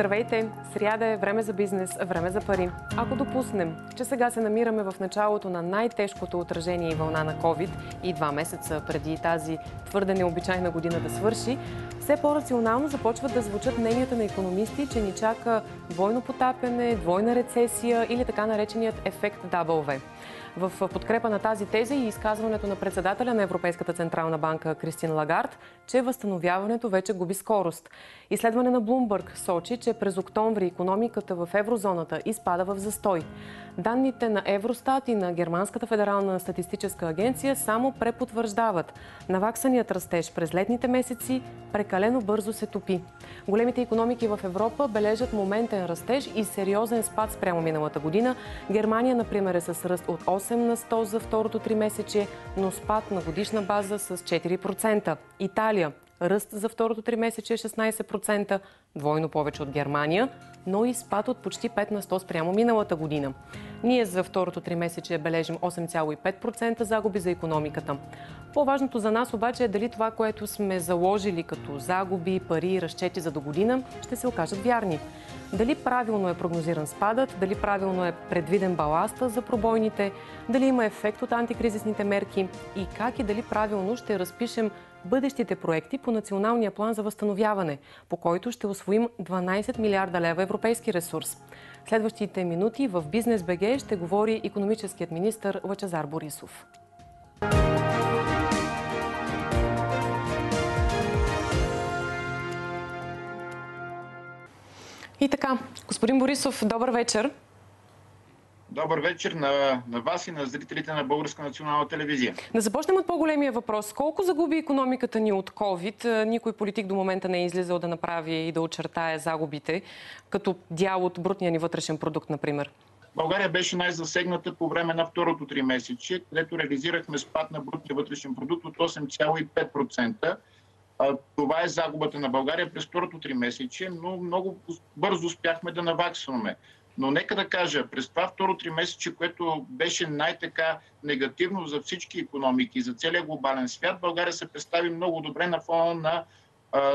Здравейте! Сряда е време за бизнес, време за пари. Ако допуснем, че сега се намираме в началото на най-тежкото отражение и вълна на COVID и два месеца преди тази твърде необичайна година да свърши, все по-рационално започват да звучат мненията на економисти, че ни чака двойно потапене, двойна рецесия или така нареченият ефект W. В подкрепа на тази теза и изказването на председателя на Европейската централна банка Кристин Лагард, че възстановяването вече губи скорост. Изследване на Блумбърг сочи, че през октомври економиката в еврозоната изпада в застой. Данните на Евростат и на Германската федерална статистическа агенция само препотвърждават. Наваксаният растеж през летните месеци прекалено бързо се топи. Големите економики в Европа бележат моментен растеж и сериозен спад спрямо миналата година. Германия, например, е с ръст от 8 на 100 за второто три месече, но спад на годишна база с 4%. Италия ръст за второто три месече е 16%, двойно повече от Германия, но и спад от почти 5 на 100 спрямо миналата година. Ние за второто три месече бележим 8,5% загуби за економиката. По-важното за нас обаче е дали това, което сме заложили като загуби, пари разчети за до година, ще се окажат вярни. Дали правилно е прогнозиран спадът, дали правилно е предвиден баласта за пробойните, дали има ефект от антикризисните мерки и как и дали правилно ще разпишем бъдещите проекти по националния план за възстановяване, по който ще освоим 12 милиарда лева европейски ресурс. Следващите минути в Бизнес БГ ще говори економическият министр Лачазар Борисов. И така, господин Борисов, добър вечер. Добър вечер на, на вас и на зрителите на Българска национална телевизия. Да започнем от по-големия въпрос. Колко загуби економиката ни от COVID? Никой политик до момента не е излизал да направи и да очертае загубите, като дял от брутния ни вътрешен продукт, например. България беше най-засегната по време на второто три месече, където реализирахме спад на брутния вътрешен продукт от 8,5%. Това е загубата на България през второто три месече, но много бързо успяхме да наваксваме. Но нека да кажа, през това второ три месече, което беше най-така негативно за всички економики, за целия глобален свят, България се представи много добре на фона на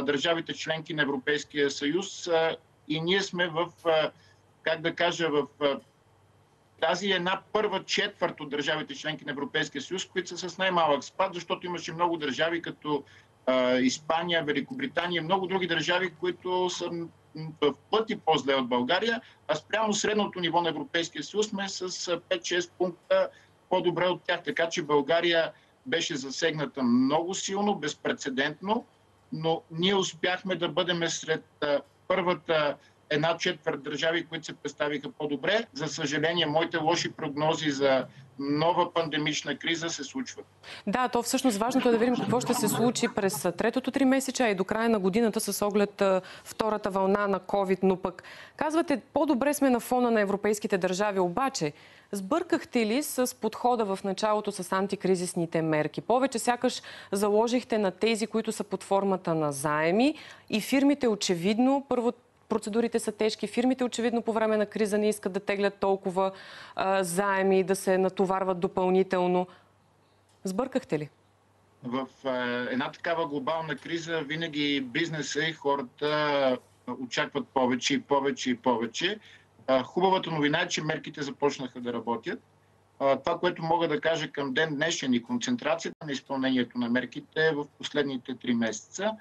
държавите членки на Европейския съюз и ние сме в, как да кажа, в тази една първа четвърт от държавите членки на Европейския съюз, които са с най-малък спад, защото имаше много държави като Испания, Великобритания, много други държави, които са в пъти по-зле от България, а спрямо средното ниво на Европейския съюз сме с 5-6 пункта по-добре от тях. Така че България беше засегната много силно, безпредседентно, но ние успяхме да бъдем сред първата една четвърт държави, които се представиха по-добре. За съжаление, моите лоши прогнози за нова пандемична криза се случват. Да, то всъщност важното е да видим какво ще се случи през третото три месеча и до края на годината с оглед втората вълна на COVID. Но пък казвате, по-добре сме на фона на европейските държави. Обаче, Сбъркахте ли с подхода в началото с антикризисните мерки? Повече сякаш заложихте на тези, които са под формата на заеми и фирмите очевидно първо процедурите са тежки. Фирмите очевидно по време на криза не искат да теглят толкова а, заеми, да се натоварват допълнително. Сбъркахте ли? В а, една такава глобална криза винаги бизнеса и хората очакват повече и повече и повече. Хубавата новина е, че мерките започнаха да работят. Това, което мога да кажа към ден днешен и концентрацията на изпълнението на мерките в последните три месеца,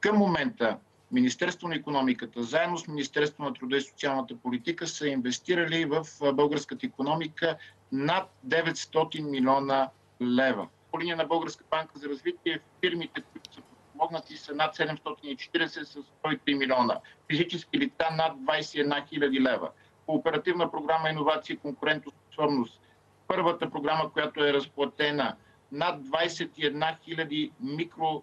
към момента Министерство на економиката, заедно с Министерство на труда и социалната политика са инвестирали в българската економика над 900 милиона лева. По линия на Българска банка за развитие фирмите, които са подпомогнати са над 740 с 103 милиона. Физически лица над 21 хиляди лева. По оперативна програма Инновация и конкурентоспособност, първата програма, която е разплатена, над 21 хиляди микро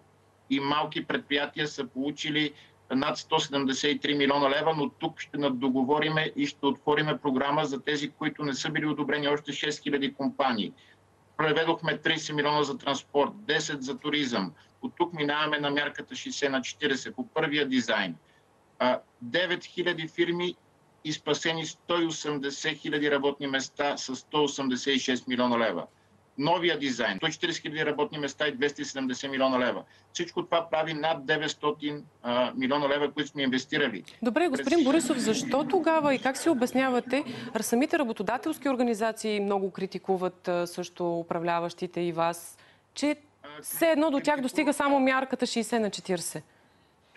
и малки предприятия са получили над 173 милиона лева, но тук ще надоговориме и ще отвориме програма за тези, които не са били одобрени още 6000 компании. Преведохме 30 милиона за транспорт, 10 за туризъм. От тук минаваме на мярката 60 на 40 по първия дизайн. 9000 фирми и спасени 180 хиляди работни места с 186 милиона лева. Новия дизайн, 140 хиляди работни места и 270 милиона лева. Всичко това прави над 900 а, милиона лева, които сме инвестирали. Добре, господин Борисов, защо тогава и как си обяснявате, самите работодателски организации много критикуват също управляващите и вас, че все едно до тях достига само мярката 60 на 40?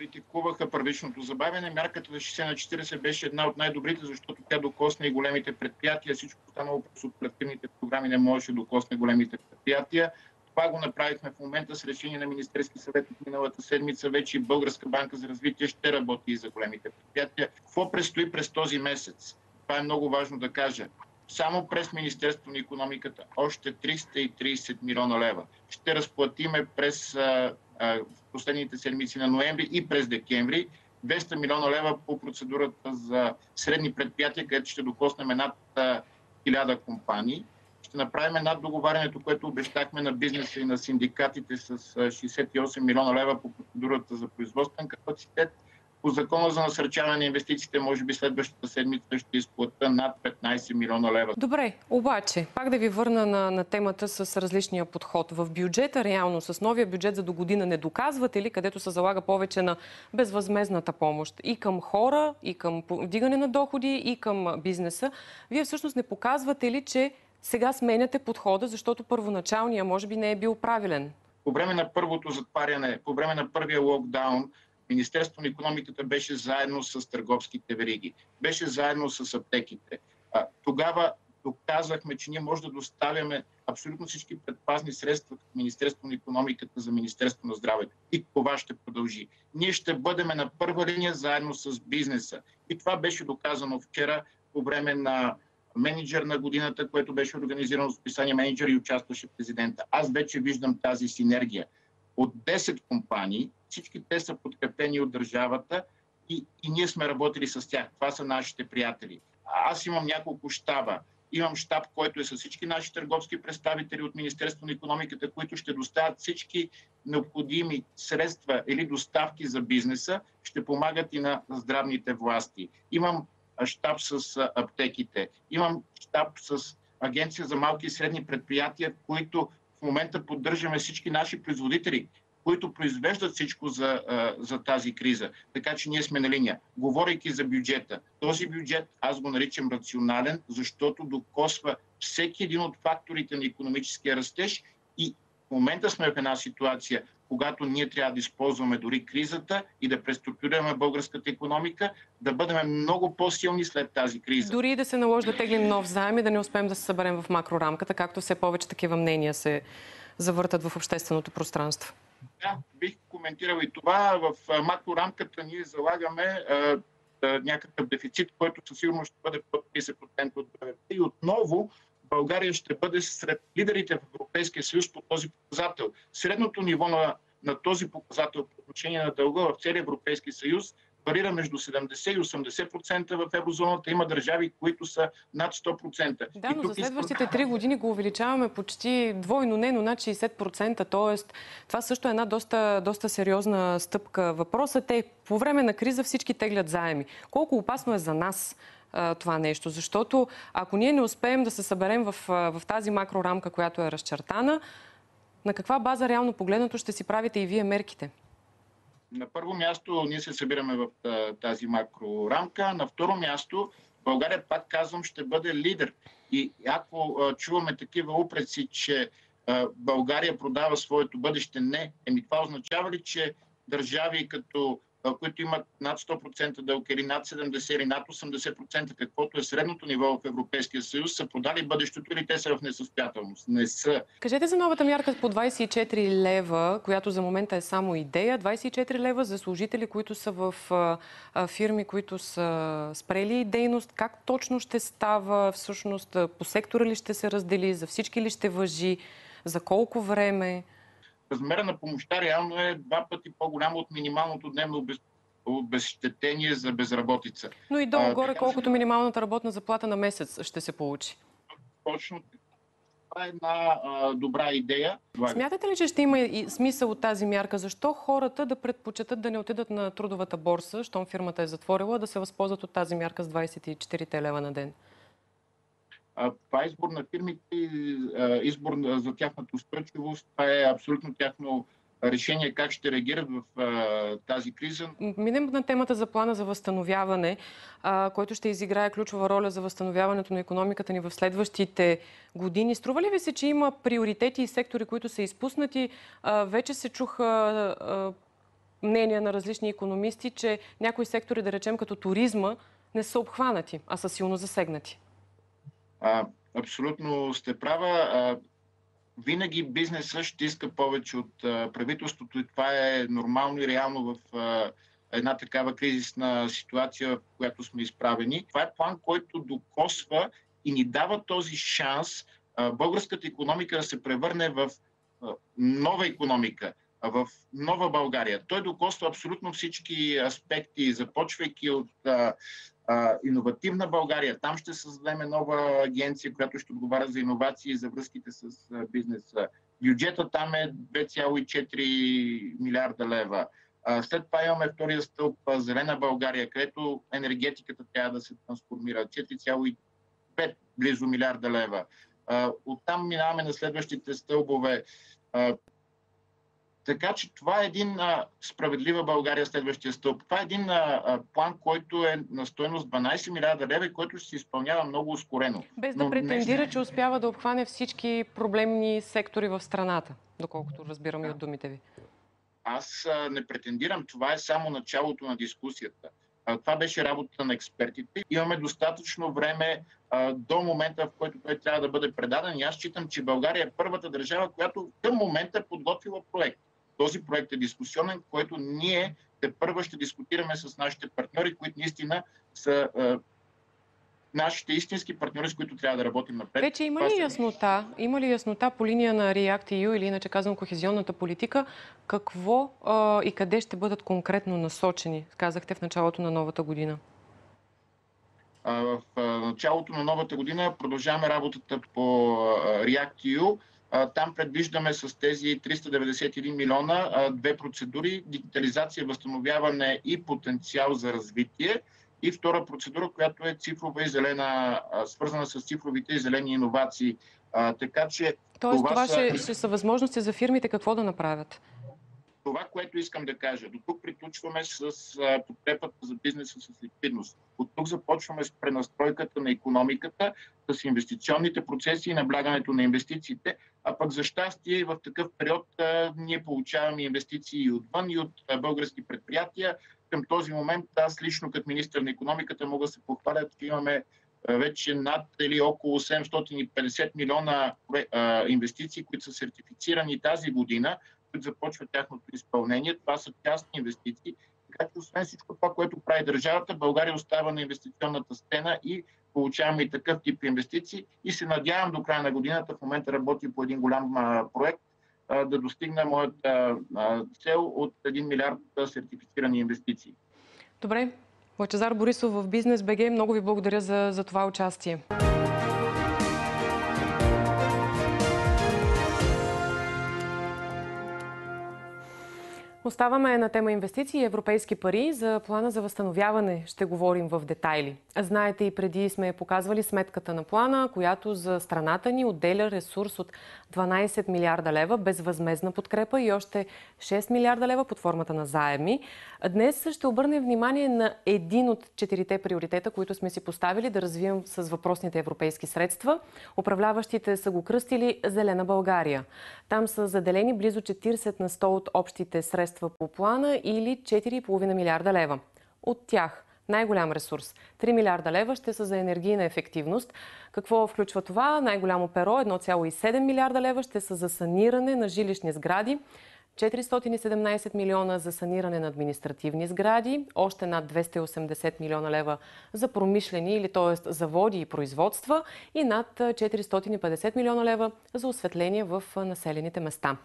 Критикуваха първичното забавяне. Мярката за 60 на 40 беше една от най-добрите, защото тя докосна и големите предприятия. Всичко останало през оперативните програми не можеше да докосне големите предприятия. Това го направихме в момента с решение на Министерски съвет от миналата седмица. Вече и Българска банка за развитие ще работи и за големите предприятия. Какво предстои през този месец? Това е много важно да кажа. Само през Министерството на економиката още 330 милиона лева ще разплатиме през в последните седмици на ноември и през декември 200 милиона лева по процедурата за средни предприятия, където ще докоснем над 1000 компании. Ще направим над договарянето, което обещахме на бизнеса и на синдикатите с 68 милиона лева по процедурата за производствен капацитет – по закона за насърчаване на инвестициите, може би следващата седмица ще изплата над 15 милиона лева. Добре, обаче, пак да ви върна на, на темата с различния подход. В бюджета реално, с новия бюджет за до година, не доказвате ли, където се залага повече на безвъзмезната помощ и към хора, и към вдигане на доходи, и към бизнеса, вие всъщност не показвате ли, че сега сменяте подхода, защото първоначалния може би не е бил правилен? По време на първото затваряне, по време на първия локдаун, Министерството на економиката беше заедно с търговските вериги, беше заедно с аптеките. Тогава доказахме, че ние можем да доставяме абсолютно всички предпазни средства към Министерството на економиката за Министерство на здравето. И това ще продължи. Ние ще бъдем на първа линия заедно с бизнеса. И това беше доказано вчера по време на менеджер на годината, което беше организирано с писание менеджер и участваше президента. Аз вече виждам тази синергия. От 10 компании, всички те са подкрепени от държавата и, и ние сме работили с тях. Това са нашите приятели. Аз имам няколко щаба. Имам щаб, който е с всички наши търговски представители от Министерство на економиката, които ще доставят всички необходими средства или доставки за бизнеса, ще помагат и на здравните власти. Имам щаб с аптеките, имам щаб с Агенция за малки и средни предприятия, които в момента поддържаме всички наши производители които произвеждат всичко за, за тази криза. Така че ние сме на линия. Говорейки за бюджета, този бюджет аз го наричам рационален, защото докосва всеки един от факторите на економическия растеж и в момента сме в една ситуация, когато ние трябва да използваме дори кризата и да преструктурираме българската економика, да бъдем много по-силни след тази криза. Дори да се наложи да теглим нов заем и да не успеем да се съберем в макрорамката, както все повече такива мнения се завъртат в общественото пространство. Да, бих коментирал и това. В макрорамката ние залагаме някакъв дефицит, който със сигурност ще бъде под 30% от БВП. И отново България ще бъде сред лидерите в Европейския съюз по този показател. Средното ниво на, на този показател по отношение на дълга в целия Европейски съюз варира между 70 и 80% в еврозоната. Има държави, които са над 100%. Да, но за следващите три години го увеличаваме почти двойно, не, но над 60%. Тоест, това също е една доста, доста сериозна стъпка. Въпросът е, по време на криза всички теглят заеми. Колко опасно е за нас това нещо. Защото ако ние не успеем да се съберем в, в тази макрорамка, която е разчертана, на каква база реално погледнато ще си правите и вие мерките? На първо място ние се събираме в тази макрорамка. На второ място България, пак казвам, ще бъде лидер. И ако чуваме такива упреци, че България продава своето бъдеще, не. Еми това означава ли, че държави като които имат над 100% дълг или над 70% или над 80%, каквото е средното ниво в Европейския съюз, са продали бъдещето или те са в несъстоятелност? Не са. Кажете за новата мярка по 24 лева, която за момента е само идея. 24 лева за служители, които са в фирми, които са спрели дейност. Как точно ще става всъщност? По сектора ли ще се раздели? За всички ли ще въжи? За колко време? Размера на помощта реално е два пъти по-голямо от минималното дневно обезщетение за безработица. Но и долу-горе, колкото минималната работна заплата на месец ще се получи. Точно това е една а, добра идея. Смятате ли, че ще има и смисъл от тази мярка? Защо хората да предпочитат да не отидат на трудовата борса, щом фирмата е затворила, да се възползват от тази мярка с 24 лева на ден? Това е избор на фирмите, избор за тяхната устойчивост. Това е абсолютно тяхно решение как ще реагират в а, тази криза. Минем на темата за плана за възстановяване, а, който ще изиграе ключова роля за възстановяването на економиката ни в следващите години. Струва ли ви се, че има приоритети и сектори, които са изпуснати? А, вече се чуха мнения на различни економисти, че някои сектори, да речем като туризма, не са обхванати, а са силно засегнати. А, абсолютно сте права. А, винаги бизнесът ще иска повече от правителството и това е нормално и реално в една такава кризисна ситуация, в която сме изправени. Това е план, който докосва и ни дава този шанс българската економика да се превърне в нова економика, в нова България. Той докосва абсолютно всички аспекти, започвайки от иновативна България. Там ще създадем нова агенция, която ще отговаря за иновации и за връзките с бизнеса. Бюджета там е 2,4 милиарда лева. След това имаме втория стълб Зелена България, където енергетиката трябва да се трансформира. 4,5 близо милиарда лева. Оттам минаваме на следващите стълбове така че това е един а, справедлива България следващия стълб. Това е един а, план, който е на стоеност 12 милиарда лева и който ще се изпълнява много ускорено. Без да Но претендира, днес... че успява да обхване всички проблемни сектори в страната, доколкото разбирам да. и от думите ви. Аз а, не претендирам. Това е само началото на дискусията. А, това беше работата на експертите. Имаме достатъчно време а, до момента, в който той трябва да бъде предаден. И аз считам, че България е първата държава, която към момента е подготвила проект. Този проект е дискусионен, който ние те първо ще дискутираме с нашите партньори, които наистина са е, нашите истински партньори, с които трябва да работим напред. Вече има ли яснота, има ли яснота по линия на React.EU или иначе казвам кохезионната политика, какво е, и къде ще бъдат конкретно насочени, казахте в началото на новата година? В началото на новата година продължаваме работата по React.EU там предвиждаме с тези 391 милиона две процедури дигитализация, възстановяване и потенциал за развитие. И втора процедура, която е цифрова и зелена, свързана с цифровите и зелени иновации. така че. Тоест, това, това ще, ще са възможности за фирмите какво да направят? Това, което искам да кажа. До тук приключваме с подкрепата за бизнеса с ликвидност. От тук започваме с пренастройката на економиката, с инвестиционните процеси и наблягането на инвестициите. А пък за щастие в такъв период ние получаваме инвестиции и отвън, и от български предприятия. Към този момент аз лично като министър на економиката мога да се похваля, че имаме вече над или около 750 милиона инвестиции, които са сертифицирани тази година, които започват тяхното изпълнение. Това са частни инвестиции. Така че, освен всичко това, което прави държавата, България остава на инвестиционната стена и получаваме и такъв тип инвестиции. И се надявам до края на годината, в момента работи по един голям проект, да достигна моята цел от 1 милиард сертифицирани инвестиции. Добре. Лачезар Борисов в Бизнес БГ, много ви благодаря за, за това участие. Оставаме на тема инвестиции и европейски пари. За плана за възстановяване ще говорим в детайли. Знаете и преди сме показвали сметката на плана, която за страната ни отделя ресурс от 12 милиарда лева безвъзмезна подкрепа и още 6 милиарда лева под формата на заеми. Днес ще обърнем внимание на един от четирите приоритета, които сме си поставили да развием с въпросните европейски средства. Управляващите са го кръстили Зелена България. Там са заделени близо 40 на 100 от общите средства по плана или 4,5 милиарда лева. От тях най-голям ресурс 3 милиарда лева ще са за енергийна ефективност. Какво включва това? Най-голямо перо 1,7 милиарда лева ще са за саниране на жилищни сгради. 417 милиона за саниране на административни сгради, още над 280 милиона лева за промишлени или т.е. заводи и производства и над 450 милиона лева за осветление в населените места.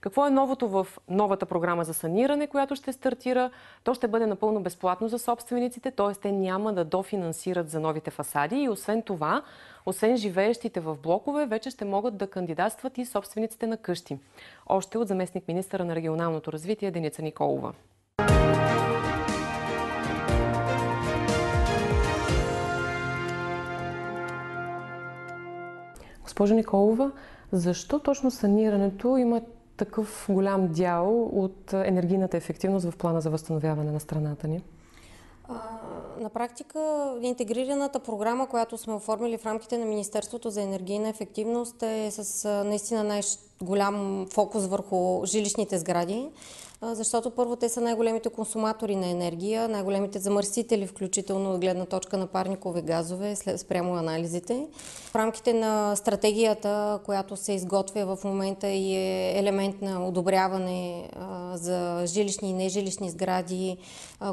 Какво е новото в новата програма за саниране, която ще стартира? То ще бъде напълно безплатно за собствениците, т.е. те няма да дофинансират за новите фасади и освен това, освен живеещите в блокове, вече ще могат да кандидатстват и собствениците на къщи. Още от заместник министъра на регионалното развитие Деница Николова. Госпожа Николова, защо точно санирането има такъв голям дял от енергийната ефективност в плана за възстановяване на страната ни? На практика интегрираната програма, която сме оформили в рамките на Министерството за енергийна ефективност е с наистина най-голям фокус върху жилищните сгради защото първо те са най-големите консуматори на енергия, най-големите замърсители, включително от гледна точка на парникови газове, спрямо анализите. В рамките на стратегията, която се изготвя в момента и е елемент на одобряване за жилищни и нежилищни сгради,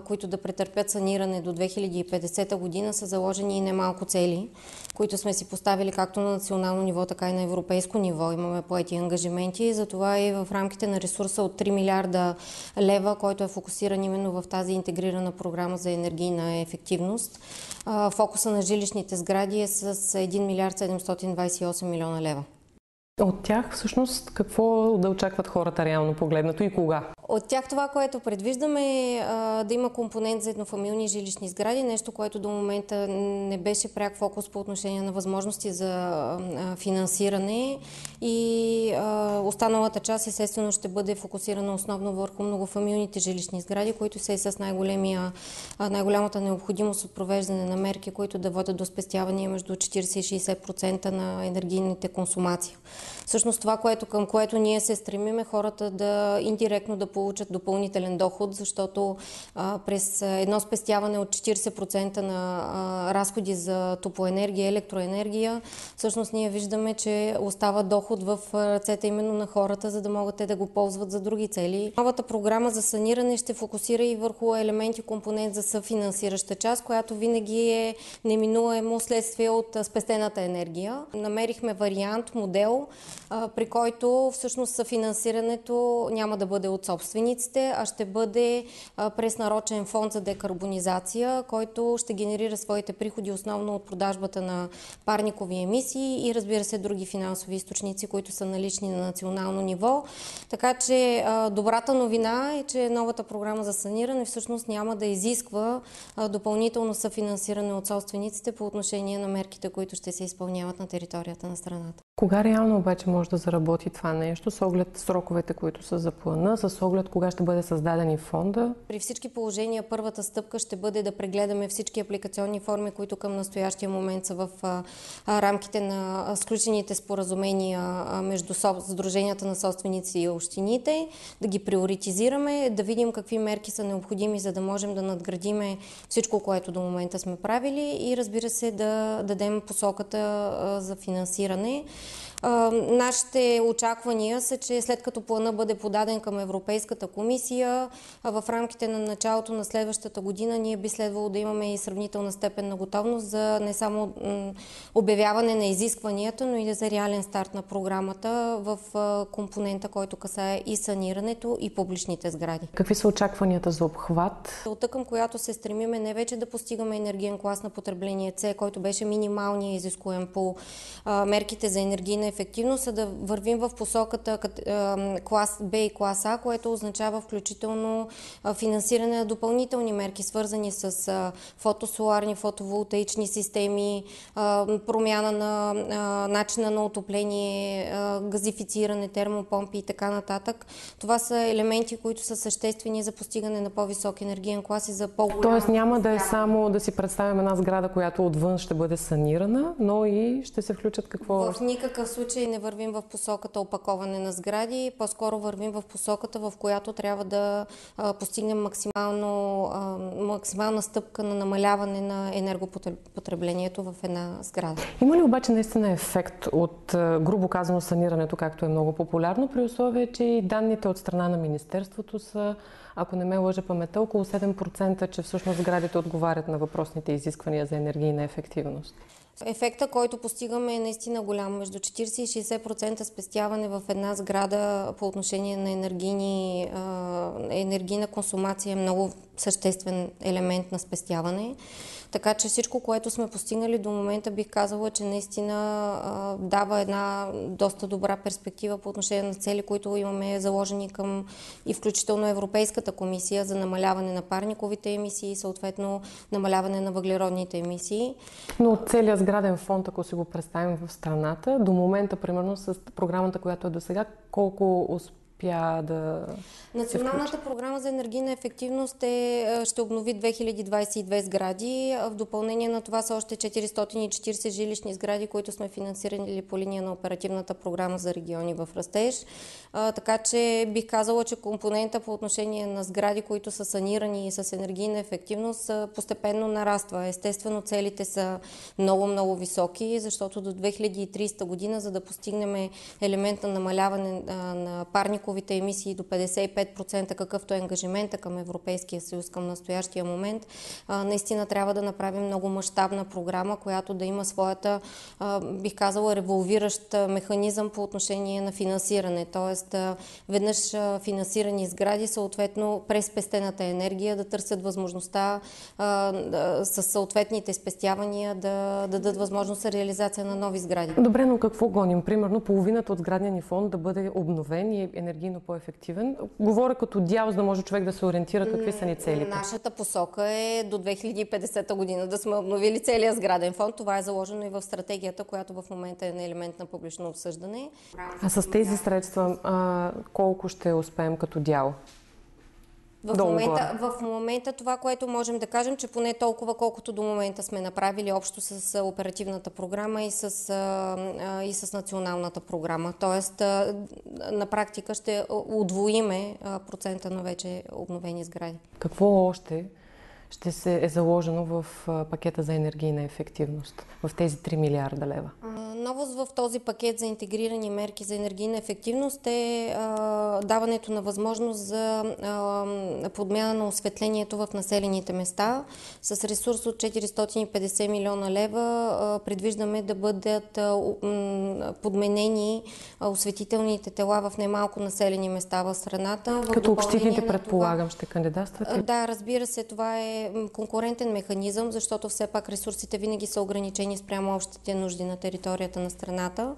които да претърпят саниране до 2050 година, са заложени и немалко цели, които сме си поставили както на национално ниво, така и на европейско ниво. Имаме поети ангажименти, затова и в рамките на ресурса от 3 милиарда лева, който е фокусиран именно в тази интегрирана програма за енергийна ефективност. Фокуса на жилищните сгради е с 1 милиард 728 милиона лева. От тях всъщност какво да очакват хората реално погледнато и кога? От тях това, което предвиждаме е да има компонент за еднофамилни жилищни сгради, нещо, което до момента не беше пряк фокус по отношение на възможности за финансиране и останалата част естествено ще бъде фокусирана основно върху многофамилните жилищни сгради, които са и с най-голямата необходимост от провеждане на мерки, които да водят до спестявания между 40 и 60% на енергийните консумации. Всъщност това, което, към което ние се стремим е хората да индиректно да получат допълнителен доход, защото а, през едно спестяване от 40% на а, разходи за топлоенергия, електроенергия, всъщност ние виждаме, че остава доход в ръцете именно на хората, за да могат те да го ползват за други цели. Новата програма за саниране ще фокусира и върху елементи компонент за съфинансираща част, която винаги е неминуемо следствие от спестената енергия. Намерихме вариант, модел, при който всъщност съфинансирането няма да бъде от собствениците, а ще бъде през нарочен фонд за декарбонизация, който ще генерира своите приходи основно от продажбата на парникови емисии и разбира се други финансови източници, които са налични на национално ниво. Така че добрата новина е, че новата програма за саниране всъщност няма да изисква допълнително съфинансиране от собствениците по отношение на мерките, които ще се изпълняват на територията на страната. Кога реално обаче може да заработи това нещо с оглед сроковете, които са за плана, с оглед кога ще бъде създаден и фонда? При всички положения първата стъпка ще бъде да прегледаме всички апликационни форми, които към настоящия момент са в рамките на сключените споразумения между Сдруженията на собственици и общините, да ги приоритизираме, да видим какви мерки са необходими, за да можем да надградиме всичко, което до момента сме правили и разбира се да дадем посоката за финансиране. Нашите очаквания са, че след като плана бъде подаден към Европейската комисия, в рамките на началото на следващата година ние би следвало да имаме и сравнителна степен на готовност за не само обявяване на изискванията, но и за реален старт на програмата в компонента, който касае и санирането и публичните сгради. Какви са очакванията за обхват? Целта, към която се стремиме не вече да постигаме енергиен клас на потребление С, който беше минималния изискуем по мерките за енергийна ефективност, а да вървим в посоката клас Б и клас А, което означава включително финансиране на допълнителни мерки, свързани с фотосоларни, фотоволтаични системи, промяна на начина на отопление, газифициране, термопомпи и така нататък. Това са елементи, които са съществени за постигане на по-висок енергиен клас и за по-голям... Тоест няма да е само да си представим една сграда, която отвън ще бъде санирана, но и ще се включат какво? В никакъв случай не вървим в посоката опаковане на сгради, по-скоро вървим в посоката, в която трябва да постигнем максимална стъпка на намаляване на енергопотреблението в една сграда. Има ли обаче наистина ефект от, грубо казано, санирането, както е много популярно, при условие, че и данните от страна на Министерството са ако не ме лъжа паметта, около 7%, че всъщност сградите отговарят на въпросните изисквания за енергийна ефективност. Ефекта, който постигаме е наистина голям. Между 40 и 60% спестяване в една сграда по отношение на енергийни, енергийна консумация е много съществен елемент на спестяване. Така че всичко, което сме постигнали до момента, бих казала, че наистина а, дава една доста добра перспектива по отношение на цели, които имаме заложени към и включително Европейската комисия за намаляване на парниковите емисии и съответно намаляване на въглеродните емисии. Но целият сграден фонд, ако си го представим в страната, до момента, примерно с програмата, която е до сега, колко успя да Националната програма за енергийна ефективност е, ще обнови 2022 сгради. В допълнение на това са още 440 жилищни сгради, които сме финансирали по линия на оперативната програма за региони в растеж. Така че бих казала, че компонента по отношение на сгради, които са санирани и с енергийна ефективност, постепенно нараства. Естествено, целите са много-много високи, защото до 2030 година, за да постигнем елемент на намаляване на парниковите емисии до 55 5%, какъвто е ангажимента към Европейския съюз към настоящия момент, наистина трябва да направим много мащабна програма, която да има своята, бих казала, револвиращ механизъм по отношение на финансиране. Тоест, веднъж финансирани сгради, съответно през пестената енергия да търсят възможността с съответните спестявания да, да дадат възможност за реализация на нови сгради. Добре, но какво гоним? Примерно половината от сградния ни фонд да бъде обновен и енергийно по-ефективен говоря като дял, за да може човек да се ориентира какви са ни целите. Нашата посока е до 2050 година да сме обновили целия сграден фонд. Това е заложено и в стратегията, която в момента е на елемент на публично обсъждане. А с тези средства а, колко ще успеем като дял? В момента, в момента това, което можем да кажем, че поне толкова, колкото до момента сме направили общо с оперативната програма и с, и с националната програма. Тоест, на практика ще удвоиме процента на вече обновени сгради. Какво още ще се е заложено в пакета за енергийна ефективност, в тези 3 милиарда лева? Новост в този пакет за интегрирани мерки за енергийна ефективност е а, даването на възможност за а, подмяна на осветлението в населените места. С ресурс от 450 милиона лева а, предвиждаме да бъдат подменени осветителните тела в немалко населени места в страната. Като общините, предполагам, ще кандидатстват? Да, разбира се, това е конкурентен механизъм, защото все пак ресурсите винаги са ограничени спрямо общите нужди на територията на страната.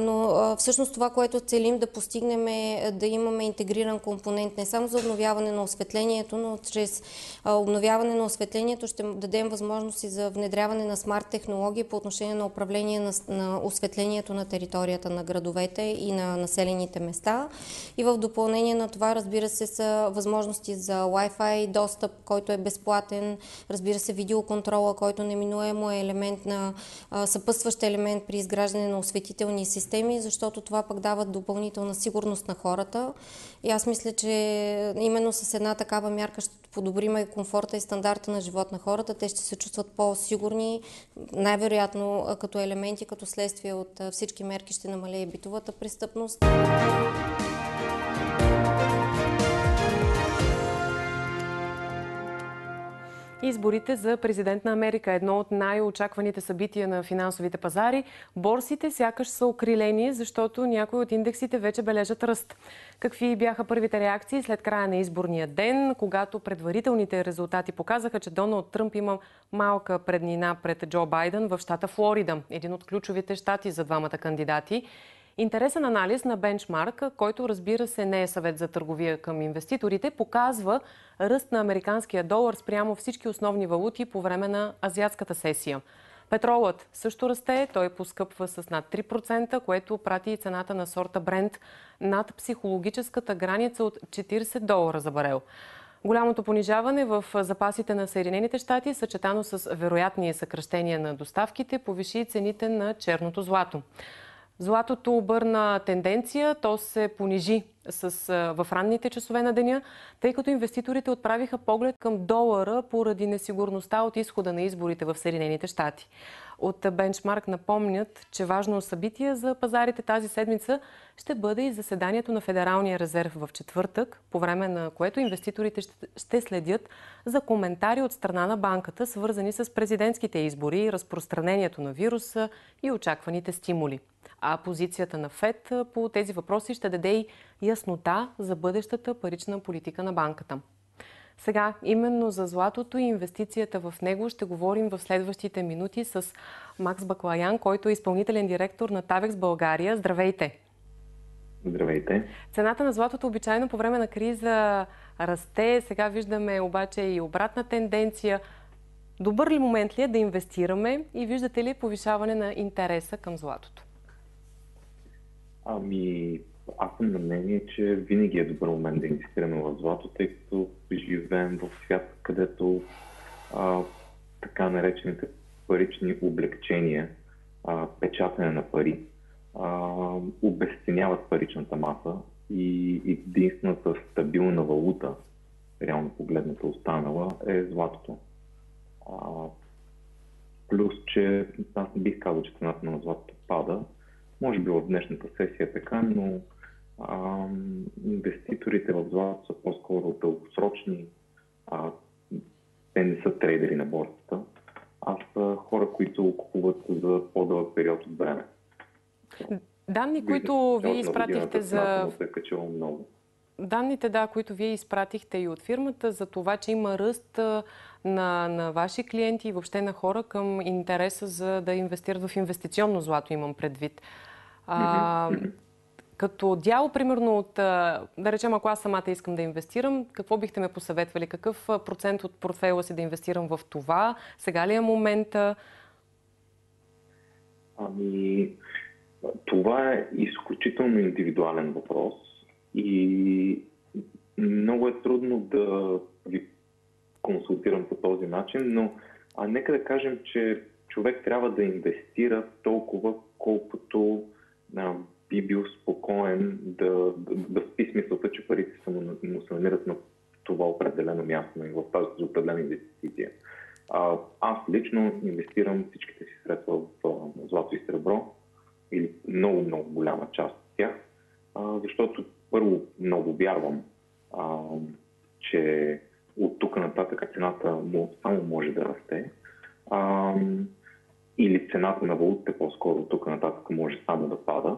Но всъщност това, което целим да постигнем е да имаме интегриран компонент не само за обновяване на осветлението, но чрез обновяване на осветлението ще дадем възможности за внедряване на смарт технологии по отношение на управление на, на осветлението на територията на градовете и на населените места. И в допълнение на това, разбира се, са възможности за Wi-Fi достъп, който е безплатен, разбира се, видеоконтрола, който неминуемо е елемент на съпътстващ елемент при изграждане на осветителни системи, защото това пък дава допълнителна сигурност на хората. И аз мисля, че именно с една такава мярка ще подобрим и комфорта и стандарта на живот на хората. Те ще се чувстват по-сигурни, най-вероятно като елементи, като следствие от всички мерки ще намалее битовата престъпност. Изборите за президент на Америка едно от най-очакваните събития на финансовите пазари. Борсите сякаш са окрилени, защото някои от индексите вече бележат ръст. Какви бяха първите реакции след края на изборния ден, когато предварителните резултати показаха, че Доналд Тръмп има малка преднина пред Джо Байден в щата Флорида, един от ключовите щати за двамата кандидати. Интересен анализ на бенчмарк, който разбира се не е съвет за търговия към инвеститорите, показва ръст на американския долар спрямо всички основни валути по време на азиатската сесия. Петролът също расте, той поскъпва с над 3%, което прати цената на сорта Брент над психологическата граница от 40 долара за барел. Голямото понижаване в запасите на Съединените щати, съчетано с вероятни съкръщения на доставките, повиши цените на черното злато. Златото обърна тенденция, то се понижи с, в ранните часове на деня, тъй като инвеститорите отправиха поглед към долара поради несигурността от изхода на изборите в Съединените щати. От Бенчмарк напомнят, че важно събитие за пазарите тази седмица ще бъде и заседанието на Федералния резерв в четвъртък, по време на което инвеститорите ще следят за коментари от страна на банката, свързани с президентските избори, разпространението на вируса и очакваните стимули а позицията на ФЕД по тези въпроси ще даде и яснота за бъдещата парична политика на банката. Сега, именно за златото и инвестицията в него ще говорим в следващите минути с Макс Баклаян, който е изпълнителен директор на Тавекс България. Здравейте! Здравейте! Цената на златото обичайно по време на криза расте. Сега виждаме обаче и обратна тенденция. Добър ли момент ли е да инвестираме и виждате ли повишаване на интереса към златото? Ами, аз съм на мнение, че винаги е добър момент да инвестираме в злато, тъй като живеем в свят, където а, така наречените парични облегчения, а, печатане на пари, а, обесценяват паричната маса и единствената стабилна валута, реално погледната останала, е златото. А, плюс, че аз не бих казал, че цената на златото пада. Може би в днешната сесия е така, но а, инвеститорите в злато са по-скоро дългосрочни. А, те не са трейдери на борсата, а са хора, които купуват за по-дълъг период от време. Данни, които вие изпратихте за... Се е качило много. Данните, да, които вие изпратихте и от фирмата за това, че има ръст на, на ваши клиенти и въобще на хора към интереса за да инвестират в инвестиционно злато, имам предвид. А, като дял, примерно, от, да речем, ако аз самата искам да инвестирам, какво бихте ме посъветвали? Какъв процент от портфейла си да инвестирам в това? Сега ли е момента? Ами, това е изключително индивидуален въпрос и много е трудно да ви консултирам по този начин, но а нека да кажем, че човек трябва да инвестира толкова, колкото а, би бил спокоен да, да, да спи смисълта, че парите са му, му се намират на това определено място и в тази определена инвестиция. А, аз лично инвестирам всичките си средства в, в злато и сребро или много, много голяма част от тях, а, защото първо много вярвам, а, че от тук нататък цената му само може да расте. А, или цената на валутите по-скоро тук нататък може само да пада.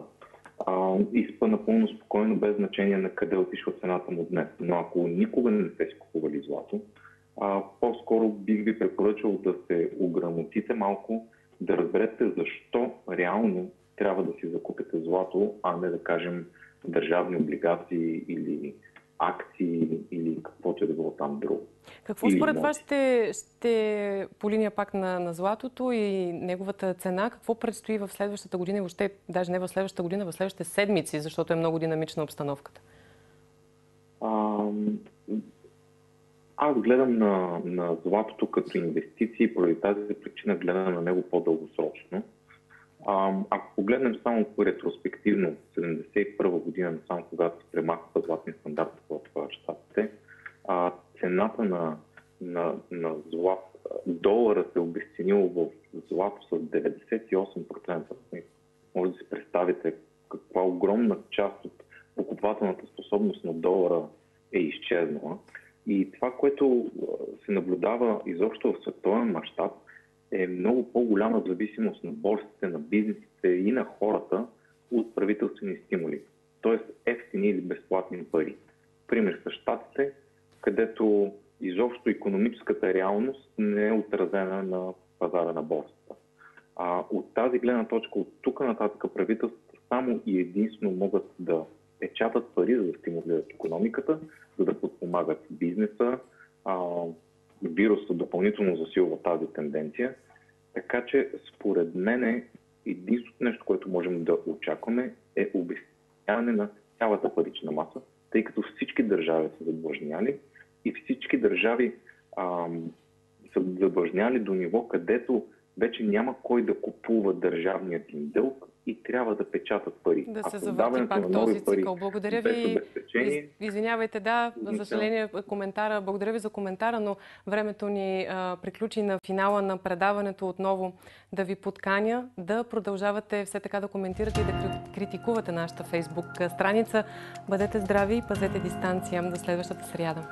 А, и спа напълно спокойно, без значение на къде отишла цената му днес. Но ако никога не сте си купували злато, а, по-скоро бих ви препоръчал да се ограмотите малко, да разберете защо реално трябва да си закупите злато, а не да кажем държавни облигации или акции или каквото е да било там друго. Какво или според вас ще, ще по линия пак на, на златото и неговата цена, какво предстои в следващата година и въобще, даже не в следващата година, в следващите седмици, защото е много динамична обстановката? А, аз гледам на, на златото като инвестиции, поради тази причина гледам на него по-дългосрочно. Ако погледнем само ретроспективно, 1971 година, само когато се премахнаха златни стандарти в щатите, цената на, на, на злат, долара се обесценил в злато с 98%. Може да си представите каква огромна част от покупателната способност на долара е изчезнала. И това, което се наблюдава изобщо в световен мащаб, е много по-голяма зависимост на борсите, на бизнесите и на хората от правителствени стимули. Тоест ефтини или безплатни пари. Пример са щатите, където изобщо економическата реалност не е отразена на пазара на борсата. А от тази гледна точка, от тук нататък правителствата само и единствено могат да печатат пари, за да стимулират економиката, за да подпомагат бизнеса, вируса допълнително засилва тази тенденция. Така че, според мен, единственото нещо, което можем да очакваме е обясняване на цялата парична маса, тъй като всички държави са задлъжняли и всички държави ам, са задлъжняли до ниво, където вече няма кой да купува държавният им дълг, и трябва да печатат пари. Да се завърти пак този цикъл. Благодаря ви. Из, извинявайте, да, за съжаление коментара. Благодаря ви за коментара, но времето ни а, приключи на финала на предаването отново да ви подканя да продължавате все така да коментирате и да критикувате нашата фейсбук страница. Бъдете здрави и пазете дистанция до следващата сряда.